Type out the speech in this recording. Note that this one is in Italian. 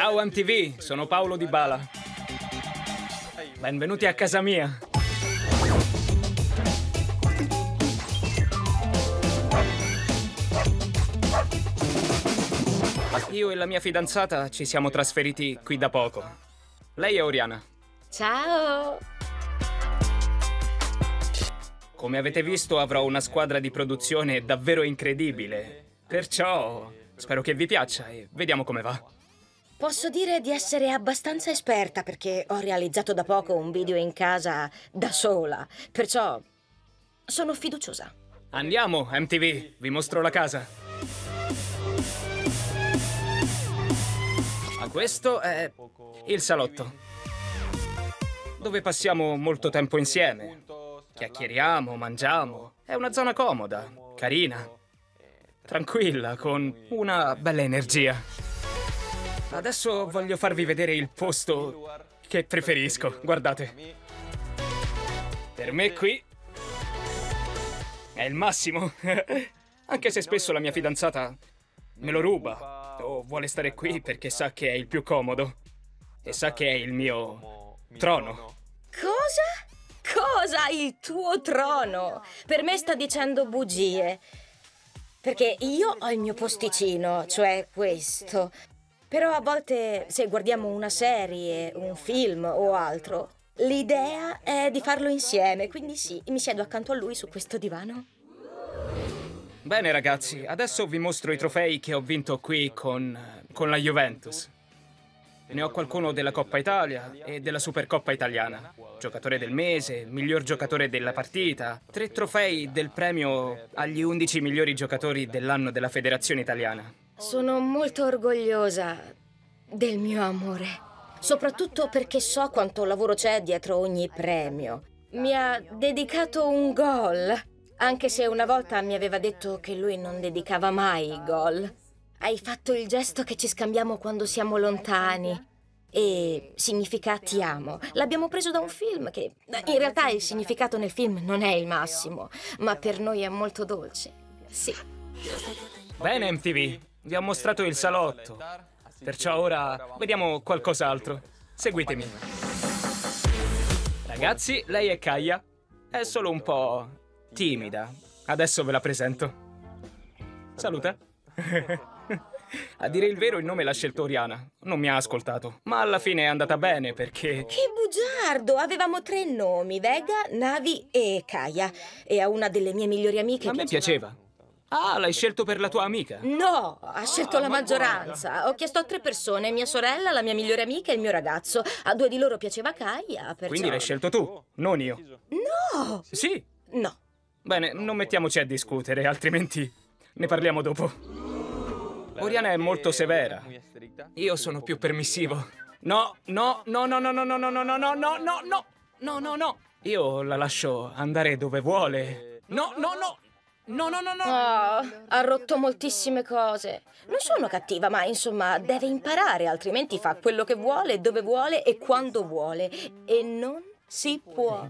Ciao MTV, sono Paolo Di Bala. Benvenuti a casa mia. Io e la mia fidanzata ci siamo trasferiti qui da poco. Lei è Oriana. Ciao! Come avete visto avrò una squadra di produzione davvero incredibile. Perciò spero che vi piaccia e vediamo come va. Posso dire di essere abbastanza esperta perché ho realizzato da poco un video in casa da sola, perciò sono fiduciosa. Andiamo, MTV, vi mostro la casa. Ma questo è il salotto, dove passiamo molto tempo insieme. Chiacchieriamo, mangiamo. È una zona comoda, carina, tranquilla, con una bella energia. Adesso voglio farvi vedere il posto che preferisco. Guardate. Per me qui è il massimo. Anche se spesso la mia fidanzata me lo ruba o vuole stare qui perché sa che è il più comodo e sa che è il mio trono. Cosa? Cosa? Il tuo trono? Per me sta dicendo bugie. Perché io ho il mio posticino, cioè questo. Però a volte, se guardiamo una serie, un film o altro, l'idea è di farlo insieme, quindi sì, mi siedo accanto a lui su questo divano. Bene ragazzi, adesso vi mostro i trofei che ho vinto qui con, con la Juventus. Ne ho qualcuno della Coppa Italia e della Supercoppa Italiana. Giocatore del mese, miglior giocatore della partita, tre trofei del premio agli 11 migliori giocatori dell'anno della Federazione Italiana. Sono molto orgogliosa del mio amore, soprattutto perché so quanto lavoro c'è dietro ogni premio. Mi ha dedicato un gol, anche se una volta mi aveva detto che lui non dedicava mai i gol. Hai fatto il gesto che ci scambiamo quando siamo lontani. E significa ti amo. L'abbiamo preso da un film che in realtà il significato nel film non è il massimo, ma per noi è molto dolce. Sì. Bene MTV, vi ho mostrato il salotto. Perciò ora vediamo qualcos'altro. Seguitemi. Ragazzi, lei è Kaya. È solo un po' timida. Adesso ve la presento. Saluta. A dire il vero, il nome l'ha scelto Oriana. Non mi ha ascoltato. Ma alla fine è andata bene perché. Che bugiardo! Avevamo tre nomi: Vega, Navi e Kaya. E a una delle mie migliori amiche. A me piaceva. Ah, l'hai scelto per la tua amica? No, ha scelto ah, la maggioranza. Ho chiesto a tre persone, mia sorella, la mia migliore amica e il mio ragazzo. A due di loro piaceva Kaya, perciò... Quindi l'hai scelto tu, non io. No! Sì. No. Bene, non mettiamoci a discutere, altrimenti ne parliamo dopo. Oriana è molto severa. Io sono più permissivo. No, no, no, no, no, no, no, no, no, no, no, no, no, no, no, no, no. Io la lascio andare dove vuole. No, no, no, No, no, no, no! Oh, ha rotto moltissime cose. Non sono cattiva, ma insomma, deve imparare, altrimenti fa quello che vuole, dove vuole e quando vuole. E non si può.